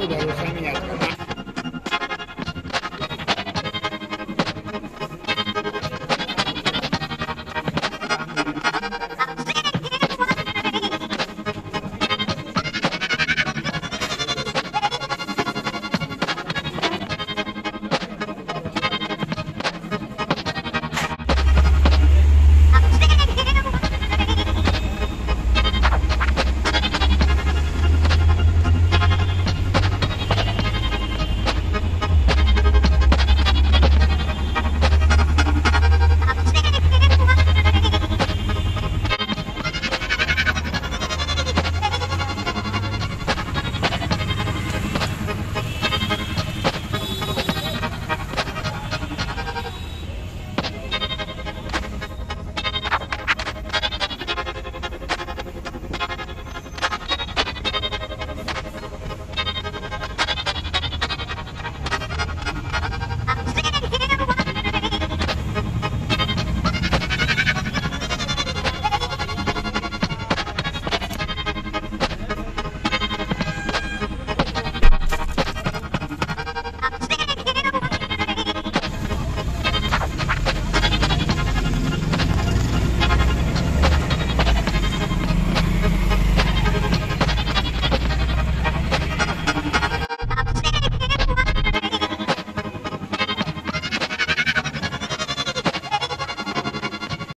Di 三年